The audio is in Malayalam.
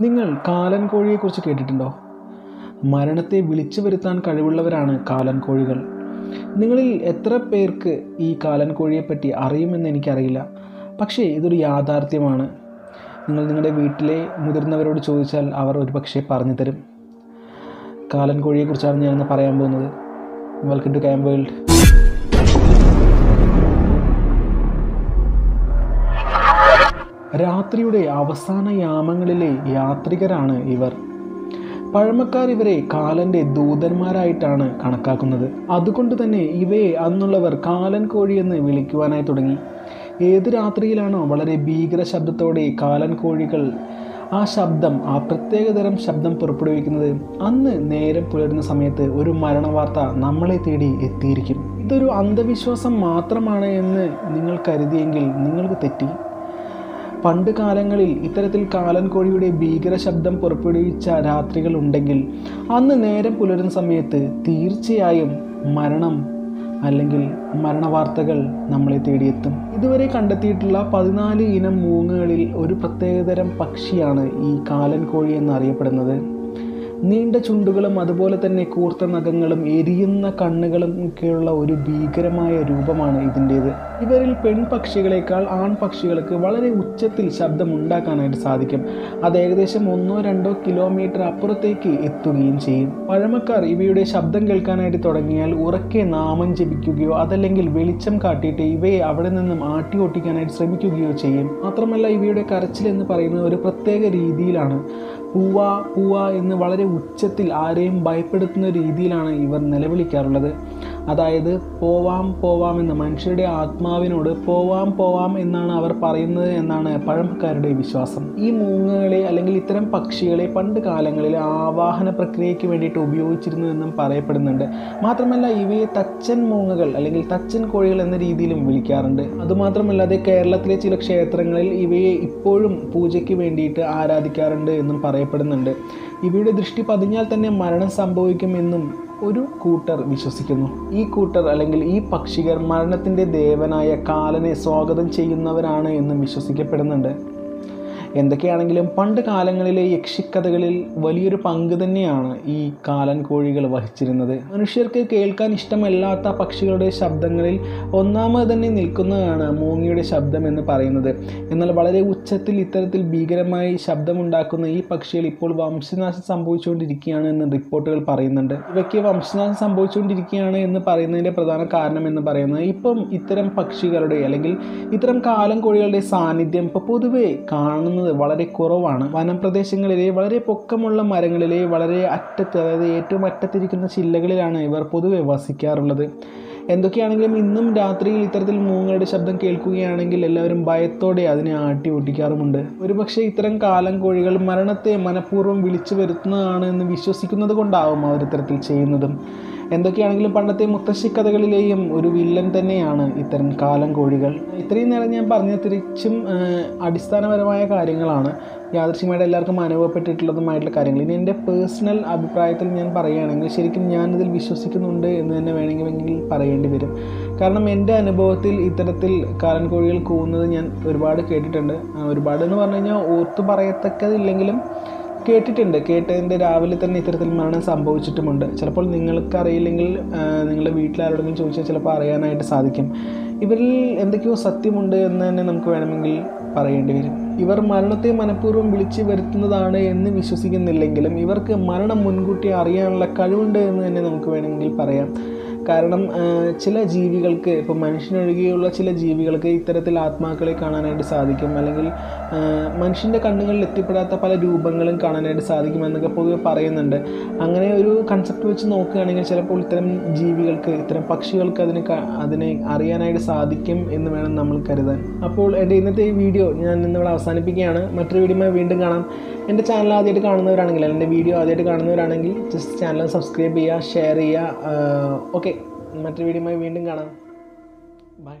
നിങ്ങൾ കാലൻ കോഴിയെക്കുറിച്ച് കേട്ടിട്ടുണ്ടോ? മരണത്തെ വിളിച്ചു വരുത്താൻ കഴിവുള്ളവരാണ് കാലൻ കോഴികൾ. നിങ്ങളിൽ എത്ര പേർക്ക് ഈ കാലൻ കോഴിയെപ്പറ്റി അറിയുമെന്ന് എനിക്കറിയില്ല. പക്ഷേ ഇതൊരു യാഥാർത്ഥ്യമാണ്. നിങ്ങൾ നിങ്ങളുടെ വീട്ടിലെ മുതിർന്നവരോട് ചോദിച്ചാൽ അവർ ഒരു പക്ഷേ പറഞ്ഞു തരും. കാലൻ കോഴിയെക്കുറിച്ചാണ് ഞാനിന്ന് പറയാൻ പോകുന്നത്. വെൽക്കം ടു ക്യാമ്പ് വേൾഡ് രാത്രിയുടെ അവസാന യാമങ്ങളിലെ യാത്രികരാണ് ഇവർ. പഴമക്കാർ ഇവരെ കാലന്റെ ദൂതന്മാരായിട്ടാണ് കണക്കാക്കുന്നത്. അതുകൊണ്ട് തന്നെ ഇവയെ അന്നുള്ളവർ കാലൻ കോഴി എന്ന് വിളിക്കുവാനായി തുടങ്ങി. ഏത് രാത്രിയിലാണോ വളരെ ഭീകര ശബ്ദത്തോടെ കാലൻ കോഴികൾ ആ ശബ്ദം ആ പ്രത്യേകതരം ശബ്ദം പുറപ്പെടുവിക്കുന്നത് അന്ന് നേരം പുലരുന്ന സമയത്ത് ഒരു മരണവാർത്ത നമ്മളെ തേടി എത്തിയിരിക്കും. ഇതൊരു അന്ധവിശ്വാസം മാത്രമാണ് എന്ന് നിങ്ങൾ കരുതിയെങ്കിൽ നിങ്ങൾക്ക് തെറ്റി. പണ്ട് കാലങ്ങളിൽ ഇത്തരത്തിൽ കാലൻ കോഴിയുടെ ഭീകര ശബ്ദം പുറപ്പെടുവിച്ച രാത്രികൾ ഉണ്ടെങ്കിൽ അന്ന് നേരം പുലരുന്ന സമയത്ത് തീർച്ചയായും മരണം അല്ലെങ്കിൽ മരണവാർത്തകൾ നമ്മളെ തേടിയെത്തും. ഇതുവരെ കണ്ടെത്തിയിട്ടുള്ള പതിനാല് ഇനം മൂങ്ങകളിൽ ഒരു പ്രത്യേകതരം പക്ഷിയാണ് ഈ കാലൻ കോഴി എന്നറിയപ്പെടുന്നത്. നീണ്ട ചുണ്ടുകളും അതുപോലെ തന്നെ കൂർത്ത നഖങ്ങളും എരിയുന്ന കണ്ണുകളും ഒക്കെയുള്ള ഒരു ഭീകരമായ രൂപമാണ് ഇതിന്റേത്. ഇവരിൽ പെൺപക്ഷികളെക്കാൾ ആൺപക്ഷികൾക്ക് വളരെ ഉച്ചത്തിൽ ശബ്ദം ഉണ്ടാക്കാനായിട്ട് സാധിക്കും. അത് ഏകദേശം ഒന്നോ രണ്ടോ കിലോമീറ്റർ അപ്പുറത്തേക്ക് എത്തുകയും ചെയ്യും. പഴമക്കാർ ഇവയുടെ ശബ്ദം കേൾക്കാനായിട്ട് തുടങ്ങിയാൽ ഉറക്കെ നാമം ജപിക്കുകയോ അതല്ലെങ്കിൽ വെളിച്ചം കാട്ടിയിട്ട് ഇവയെ അവിടെ നിന്നും ആട്ടി ഓട്ടിക്കാനായിട്ട് ശ്രമിക്കുകയോ ചെയ്യും. മാത്രമല്ല ഇവയുടെ കരച്ചിൽ എന്ന് പറയുന്നത് ഒരു പ്രത്യേക രീതിയിലാണ്. പൂവ പൂവ എന്ന് വളരെ ഉച്ചത്തിൽ ആരെയും ഭയപ്പെടുത്തുന്ന രീതിയിലാണ് ഇവർ നിലവിളിക്കാറുള്ളത്. അതായത് പോവാം പോവാം എന്ന് മനുഷ്യരുടെ ആത്മാവിനോട് പോവാം പോവാം എന്നാണ് അവർ പറയുന്നത് എന്നാണ് പഴമക്കാരുടെ വിശ്വാസം. ഈ മൂങ്ങകളെ അല്ലെങ്കിൽ ഇത്തരം പക്ഷികളെ പണ്ട് കാലങ്ങളിൽ ആവാഹന പ്രക്രിയയ്ക്ക് വേണ്ടിയിട്ട് ഉപയോഗിച്ചിരുന്നു എന്നും പറയപ്പെടുന്നുണ്ട്. മാത്രമല്ല ഇവയെ തച്ചൻ മൂങ്ങകൾ അല്ലെങ്കിൽ തച്ചൻ കോഴികൾ എന്ന രീതിയിലും വിളിക്കാറുണ്ട്. അതുമാത്രമല്ലാതെ കേരളത്തിലെ ചില ക്ഷേത്രങ്ങളിൽ ഇവയെ ഇപ്പോഴും പൂജയ്ക്ക് വേണ്ടിയിട്ട് ആരാധിക്കാറുണ്ട് എന്നും പറയപ്പെടുന്നുണ്ട്. ഇവയുടെ ദൃഷ്ടി പതിഞ്ഞാൽ തന്നെ മരണം സംഭവിക്കുമെന്നും ഒരു കൂട്ടർ വിശ്വസിക്കുന്നു. ഈ കൂട്ടർ അല്ലെങ്കിൽ ഈ പക്ഷികർ മരണത്തിന്റെ ദേവനായ കാലനെ സ്വാഗതം ചെയ്യുന്നവരാണ് എന്നും വിശ്വസിക്കപ്പെടുന്നുണ്ട്. എന്തൊക്കെയാണെങ്കിലും പണ്ട് കാലങ്ങളിലെ യക്ഷിക്കഥകളിൽ വലിയൊരു പങ്ക് തന്നെയാണ് ഈ കാലൻ കോഴികൾ വഹിച്ചിരുന്നത്. മനുഷ്യർക്ക് കേൾക്കാൻ ഇഷ്ടമല്ലാത്ത പക്ഷികളുടെ ശബ്ദങ്ങളിൽ ഒന്നാമത് തന്നെ നിൽക്കുന്നതാണ് മൂങ്ങയുടെ ശബ്ദം എന്ന് പറയുന്നത്. എന്നാൽ വളരെ ഉച്ചത്തിൽ ഇത്തരത്തിൽ ഭീകരമായി ശബ്ദമുണ്ടാക്കുന്ന ഈ പക്ഷികൾ ഇപ്പോൾ വംശനാശം സംഭവിച്ചുകൊണ്ടിരിക്കുകയാണ് എന്ന് റിപ്പോർട്ടുകൾ പറയുന്നുണ്ട്. ഇവയ്ക്ക് വംശനാശം സംഭവിച്ചുകൊണ്ടിരിക്കുകയാണ് എന്ന് പറയുന്നതിന്റെ പ്രധാന കാരണം എന്ന് പറയുന്നത് ഇപ്പം ഇത്തരം പക്ഷികളുടെ അല്ലെങ്കിൽ ഇത്തരം കാലൻ കോഴികളുടെ സാന്നിധ്യം ഇപ്പോൾ പൊതുവേ കാണുന്നത് വളരെ കുറവാണ്. വനപ്രദേശങ്ങളിലെ വളരെ പൊക്കമുള്ള മരങ്ങളിലെ വളരെ അറ്റത്ത് അതായത് ഏറ്റവും അറ്റത്തിരിക്കുന്ന ചില്ലകളിലാണ് ഇവർ പൊതുവെ വസിക്കാറുള്ളത്. എന്തൊക്കെയാണെങ്കിലും ഇന്നും രാത്രിയിൽ ഇത്തരത്തിൽ മൂങ്ങയുടെ ശബ്ദം കേൾക്കുകയാണെങ്കിൽ എല്ലാവരും ഭയത്തോടെ അതിനെ ആട്ടി ഒട്ടിക്കാറുമുണ്ട് ഒരുപക്ഷെ ഇത്തരം കാലം കോഴികൾ മരണത്തെ മനഃപൂർവം വിളിച്ചു വരുത്തുന്നതാണ് എന്ന് വിശ്വസിക്കുന്നത് കൊണ്ടാവും അവർ ഇത്തരത്തിൽ ചെയ്യുന്നതും. എന്തൊക്കെയാണെങ്കിലും പണ്ടത്തെ മുത്തശ്ശി കഥകളിലെയും ഒരു വില്ലൻ തന്നെയാണ് ഇത്തരം കാലം കോഴികൾ. ഇത്രയും നേരം ഞാൻ പറഞ്ഞ തിരിച്ചും അടിസ്ഥാനപരമായ കാര്യങ്ങളാണ് യാദൃശ്യമായിട്ട് എല്ലാവർക്കും അനുഭവപ്പെട്ടിട്ടുള്ളതുമായിട്ടുള്ള കാര്യങ്ങൾ. ഇനി എന്റെ പേഴ്സണൽ അഭിപ്രായത്തിൽ ഞാൻ പറയുകയാണെങ്കിൽ ശരിക്കും ഞാനിതിൽ വിശ്വസിക്കുന്നുണ്ട് എന്ന് തന്നെ വേണമെങ്കിൽ പറയേണ്ടി വരും. കാരണം എന്റെ അനുഭവത്തിൽ ഇത്തരത്തിൽ കാലൻ കോഴികൾ കൂവുന്നത് ഞാൻ ഒരുപാട് കേട്ടിട്ടുണ്ട്. ഒരുപാട് എന്ന് പറഞ്ഞു കഴിഞ്ഞാൽ ഓർത്തു പറയത്തക്കതില്ലെങ്കിലും കേട്ടിട്ടുണ്ട്. കേട്ടതിന്റെ രാവിലെ തന്നെ ഇത്തരത്തിൽ മരണം സംഭവിച്ചിട്ടുമുണ്ട്. ചിലപ്പോൾ നിങ്ങൾക്കറിയില്ലെങ്കിൽ നിങ്ങളുടെ വീട്ടിലാരോടെങ്കിലും ചോദിച്ചാൽ ചിലപ്പോൾ അറിയാനായിട്ട് സാധിക്കും. ഇവരിൽ എന്തൊക്കെയോ സത്യമുണ്ട് എന്ന് തന്നെ നമുക്ക് വേണമെങ്കിൽ പറയേണ്ടി വരും. ഇവർ മരണത്തെ മനഃപൂർവം വിളിച്ചു വരുത്തുന്നതാണ് എന്ന് വിശ്വസിക്കുന്നില്ലെങ്കിലും ഇവർക്ക് മരണം മുൻകൂട്ടി അറിയാനുള്ള കഴിവുണ്ട് എന്ന് തന്നെ നമുക്ക് വേണമെങ്കിൽ പറയാം. കാരണം ചില ജീവികൾക്ക് ഇപ്പോൾ മനുഷ്യനൊഴികെയുള്ള ചില ജീവികൾക്ക് ഇത്തരത്തിൽ ആത്മാക്കളെ കാണാനായിട്ട് സാധിക്കും. അല്ലെങ്കിൽ മനുഷ്യന്റെ കണ്ണുകളിൽ എത്തിപ്പെടാത്ത പല രൂപങ്ങളും കാണാനായിട്ട് സാധിക്കും എന്നൊക്കെ പൊതുവെ പറയുന്നുണ്ട്. അങ്ങനെ ഒരു കൺസെപ്റ്റ് വെച്ച് നോക്കുകയാണെങ്കിൽ ചിലപ്പോൾ ഇത്തരം ജീവികൾക്ക് ഇത്തരം പക്ഷികൾക്ക് അതിന് അതിനെ അറിയാനായിട്ട് സാധിക്കും എന്ന് വേണം നമ്മൾ കരുതാൻ. അപ്പോൾ എന്റെ ഇന്നത്തെ ഈ വീഡിയോ ഞാൻ ഇന്നിവിടെ അവസാനിപ്പിക്കുകയാണ്. മറ്റൊരു വീഡിയോ വീണ്ടും കാണാം. എന്റെ ചാനൽ ആദ്യമായിട്ട് കാണുന്നവരാണെങ്കിൽ എന്റെ വീഡിയോ ആദ്യമായിട്ട് കാണുന്നവരാണെങ്കിൽ ജസ്റ്റ് ചാനൽ സബ്സ്ക്രൈബ് ചെയ്യുക ഷെയർ ചെയ്യുക ഓക്കെ മറ്റൊരു വീഡിയോ വീണ്ടും കാണാം. ബൈ.